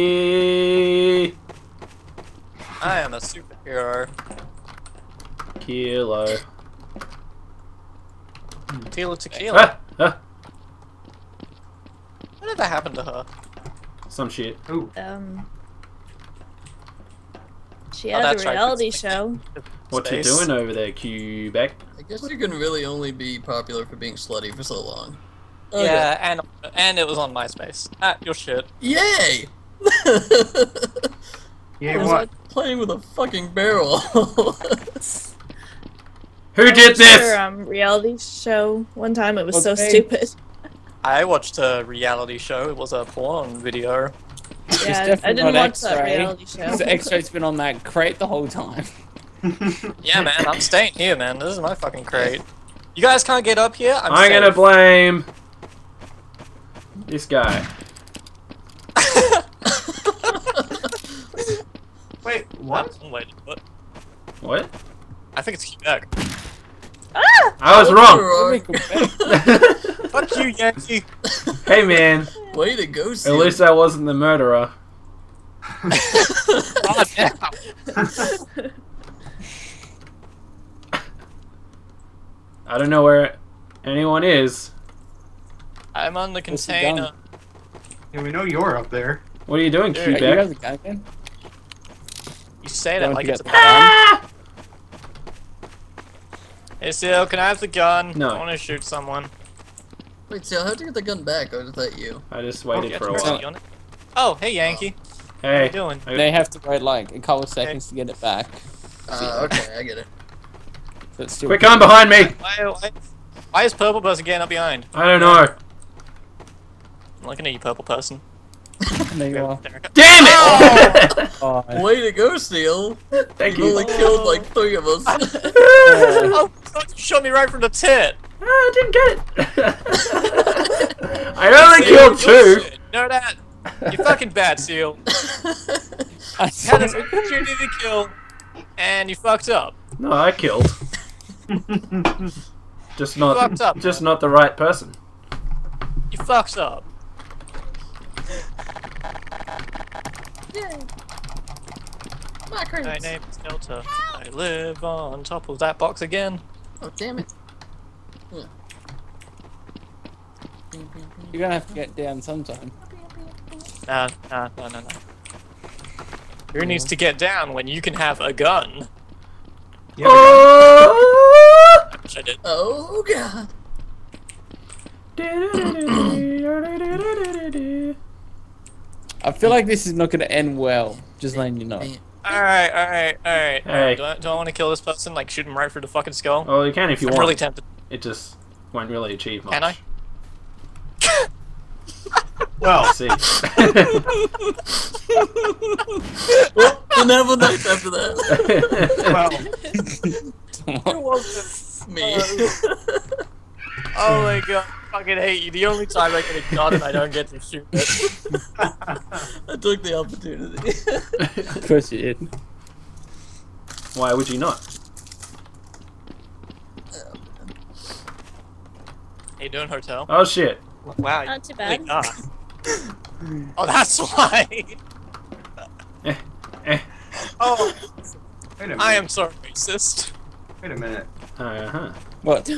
Yankee. I am a superhero. Kilo. Tila Tequila. Ah, ah, What did that happen to her? some shit. Ooh. Um, she Oh, had that's a reality it's- show. What Space. you doing over there, Quebec? I guess you can really only be popular for being slutty for so long. Yeah, and and it was on MySpace. Ah, your shit. Yay! Yeah, I was what? playing with a fucking barrel. Who I did this? Her, um, reality show one time. It was so stupid. I watched a reality show. It was a porn video. Yeah, I definitely didn't not watch that X-ray. reality show. The X-ray's been on that crate the whole time. Yeah, man, I'm staying here, man. This is my fucking crate. You guys can't get up here. I'm, I'm gonna blame this guy. Wait, what? Oh, wait, what? What? I think it's Quebec. Ah! I was oh, wrong. Really Quebec. Fuck you, Yankee. hey man, Way to go, at least I wasn't the murderer. God ah, damn. I don't know where anyone is. I'm on the What's container. gun? Yeah, we know you're up there. What are you doing, Dude, Wait, you Quebec? have the again? You say that Don't like it's a get gun? Hey, Seal, can I have the gun? No. I want to shoot someone. Wait, Seal, how'd you get the gun back, or is that you? I just Oh, waited yeah, for a while. it on it. Oh, hey, Yankee. How Hey, you doing? I- They have to wait like a couple of seconds to get it back. Uh, okay, I get it. So it's still quick on behind me! Why, why, why is purple person getting up behind? I don't know. I'm looking at you, purple person. There you are. There. Damn it! Oh, Way to go, Seal! Thank You you. only killed like three of us. Oh, fuck, you shot me right from the tit. Ah, I didn't get it. I only Seal, killed two. shit. Know that? You fucking bad, Seal. I You had an opportunity to kill, and you fucked up. No, I killed. Just not, fucked up, just not the right person. You fucked up. My crates. My name is Delta. I live on top of that box again. Oh, damn it. You're gonna have to get down sometime. Nah, nah, nah, nah, nah. Who needs to get down when you can have a gun? Yeah, Oh! Which I did. Oh, God. I feel like this is not gonna end well. Just letting you know. Alright, alright, alright. Hey. Do I, do I want to kill this person? Like, shoot him right through the fucking skull? Oh, you can if you I'm want. really tempted. It just won't really achieve much. Can I? Well, see. Well, we'll have a after that. well, Who was Me. it? Oh my god. I fucking hate you. The only time I get a gun and I don't get to shoot it. I took the opportunity. Of course you did. Why would you not? How you doing, hotel? Oh shit. Wow. Not too bad. really are. oh, that's why. Eh, eh. oh, wait a minute. I am so racist. Wait a minute. Uh huh. What?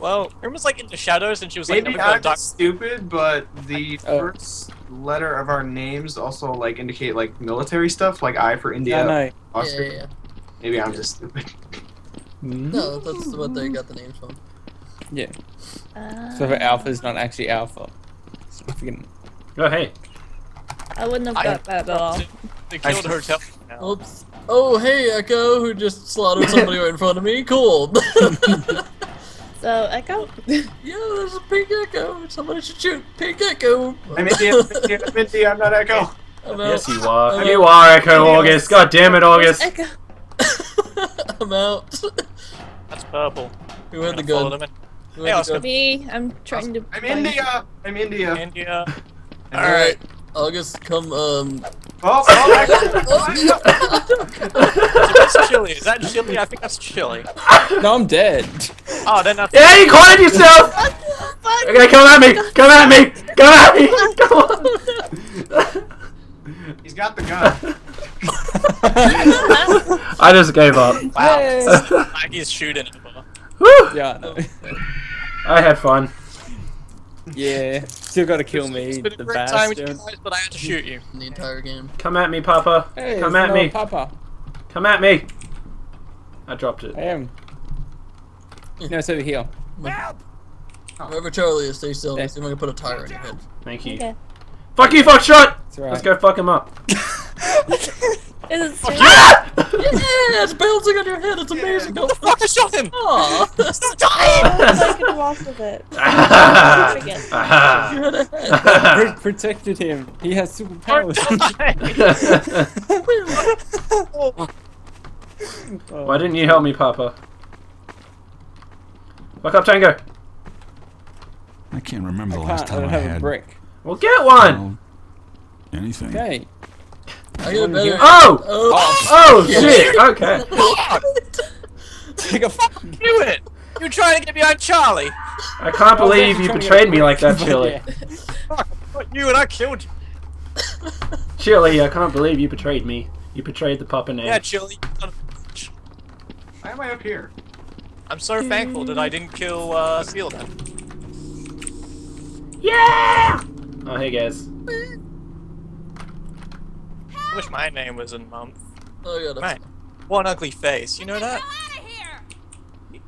Well, Crim was like in the shadows and she was like, Maybe I'm gonna I'm go just stupid, but the Oh. first letter of our names also like indicate like military stuff, like I for India, Yeah, no. yeah, Oscar. yeah, yeah. Maybe I'm just stupid. No, that's what they got the names from. Yeah. Uh, So for alpha is not actually alpha. So freaking- Oh hey. I wouldn't have I- got that at all. They killed hotel. now. Oops. Oh, hey, Echo, who just slaughtered somebody right in front of me. Cool. So Echo. yeah, there's a pink Echo. Somebody should shoot pink Echo. I'm India. I'm India. I'm India. I'm not Echo. I'm Yes, you are. Uh, You are Echo August. God damn it, August. Echo. I'm out. That's purple. Who had the gun? them in. Who Hey, had Oscar. Me. I'm trying to. I'm find- India. I'm India. India. Alright, August, come, um. Oh, oh, That's Chilly. Is that Chilly? I think that's Chilly. No, I'm dead. Oh, then that's. Yeah, you cornered yourself. Fuck. Okay, come at me. Come at me. Guys, come on. He's got the gun. I just gave up. Wow. Yay. like he's shooting at her. Yeah, I know. I had fun. Yeah. Still gotta kill me, It's been a the great time with you bastard. guys, but I had to shoot you. The entire game. Come at me, Papa. Hey, Come at another me. Papa. Come at me. I dropped it. I am. No, it's over here. Wherever Charlie is, stay still. Okay. See if I can put a tire in your head. Thank you. Okay. Fuck you, Foxtrot! It's alright. Let's go fuck him up. Is it serious? Ah! Yeah, it's bouncing on your head. It's amazing. Go Fuck, I shot him! Aw, Stop dying! I could walk with it. Forget. You had a head. Protected him. He has superpowers. Why didn't you help me, Papa? Fuck up, Tango. I can't remember I the last can't. I time don't I have a had brick. Well, get one. well, anything. Okay. I. Oh! Oh, Oh shit! Oh, okay. Take a fucking. Do it! You're trying to get behind Charlie? I can't believe you betrayed me like that, Chilly. Fuck, you and I killed you. Chilly, I can't believe you betrayed me. You betrayed the Papa name. Yeah, Chilly. you son of a bitch. Why am I up here? I'm so thankful that I didn't kill uh, Seal then. Yeah! Oh, hey guys. I wish my name was in month. oh yeah, that's Right. One ugly face. You know that?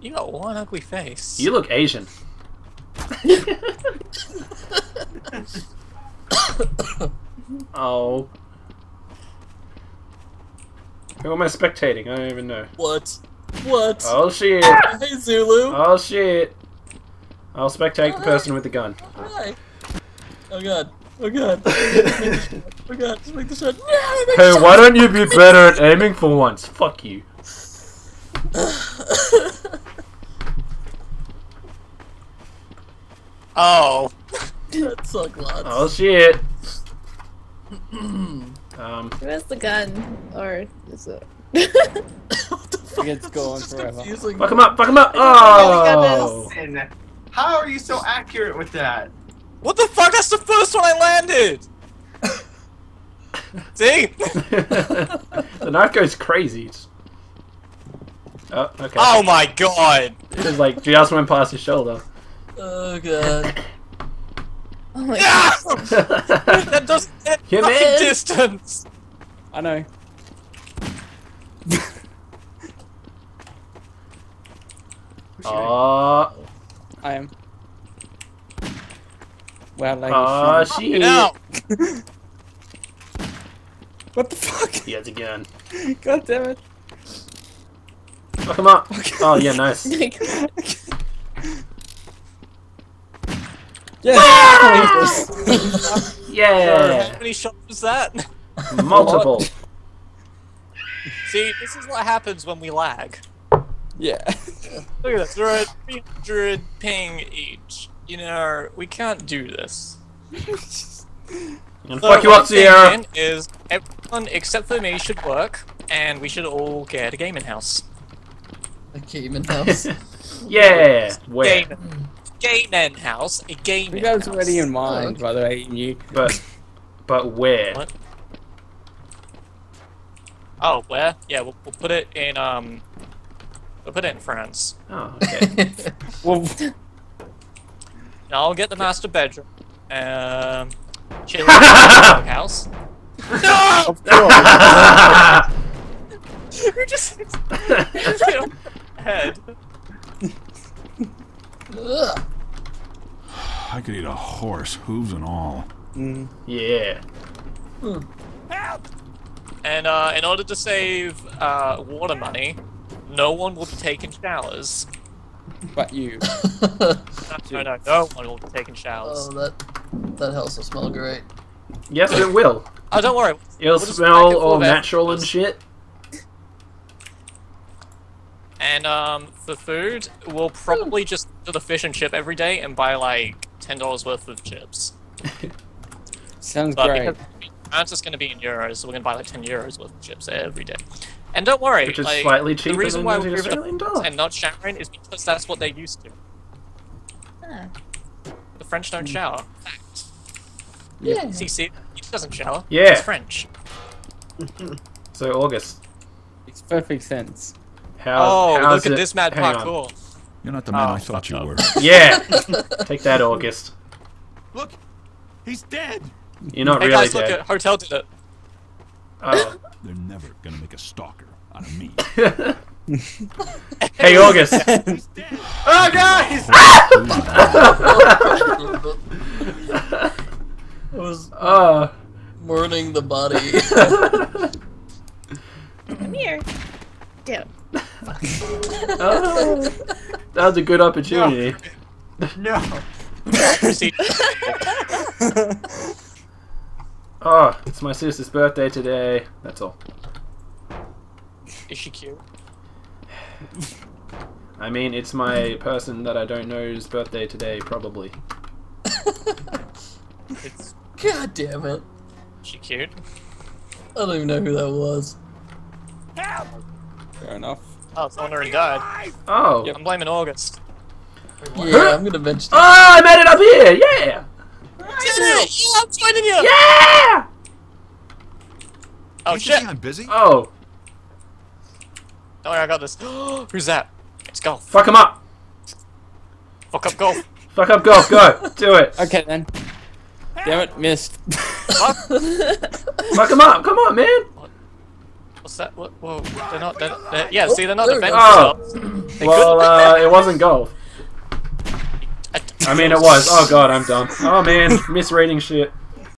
You got one ugly face. You look Asian. oh. Who am I spectating? I don't even know. What? What? Oh shit! Hey Zulu. Oh shit! I'll spectate the person with the gun. Hi. Oh god. Oh god. oh god. Just make the shot. No, make Hey, the why don't you be better at aiming for once? Fuck you. Oh. That sucked lots. Oh shit! um, Who has the gun? Or is it? what the fuck? It's forever. confusing. fuck him up! Fuck him up! Oh Oh! How are you so accurate with that? What the fuck? That's the first one I landed! See? the knife goes crazy. Oh, okay. Oh my god! It's like just went past his shoulder. Oh god. Oh my Yeah! god. that doesn't hit fucking distance! I know. Oh, I am. Well, like oh shit. shit! Get out! What the fuck? He has a. God damn it. Fuck him up! Oh yeah, nice. Yes! How Yeah, many shots was that? multiple. See, this is what happens when we lag. yeah. Look at this, we're at 300 ping each. You know, we can't do this. And So fuck you up, I'm Sierra. Is everyone except for me should work, and we should all get a gaming house. A gaming house. Yeah. Where? Gaming, gaming house, a gaming We got house. already in mind, by the way, you. But, but where? What? Oh, where? Yeah, we'll, we'll put it in um, we'll put it in France. Oh, okay. Well, Now I'll get the master bedroom. Um, chill house. No! of course. You just hit on head. Ugh. I could eat a horse, hooves and all. Mm. yeah. And uh, in order to save uh, water money, no one will be taking showers. But you. No, no, no, no one will be taking showers. oh, that that house will smell great. Yes, it will. Oh, don't worry. It'll We'll smell pack it all natural and shit. And um, for food, we'll probably just do the fish and chip every day and buy like ten dollars worth of chips. Sounds But great. because France is going to be in euros, so we're going to buy like ten euros worth of chips every day. And don't worry, Which is like, slightly the cheaper reason than why the we're giving Australian it dollar. and not showering is because that's what they're used to. Huh. The French Hmm. don't shower. Fact. Yeah. See, see, he doesn't shower. Yeah. He's French. So August, It's perfect sense. how? oh, how's look at it- this mad hang on. parkour. You're not the man Oh, I thought you up. were. Yeah, take that, August. Look, he's dead. You're not Hey really guys, look at Hotel did it. Oh. They're never gonna make a stalker out of me. hey, August. Oh, guys! I was oh. mourning the body. Come here. Damn. Oh. That was a good opportunity. no. Proceed. Oh, it's my sister's birthday today. That's all. Is she cute? I mean, it's my person that I don't know's birthday today, probably. It's God damn it. she cute. I don't even know who that was. Fair enough. Oh, someone already died. Oh. I'm blaming August. Yeah, I'm gonna venture. Oh, ah, I made it up here! Yeah! Yeah, I'm joining you. Yeah! Oh you shit! I'm busy. Oh, Don't worry, I got this. Who's that? It's golf. fuck him up! Fuck up golf. Fuck up golf, go! Do it! Okay then. Damn it, missed. Fuck him up! Come on, man! What's that? What? Whoa, they're not. They're, they're, yeah, see, they're not there we defending go. themselves. They Well, uh, it wasn't golf. I mean, it was. Oh god, I'm done. Oh man, misreading shit.